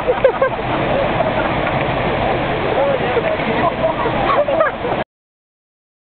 Ha, ha, ha.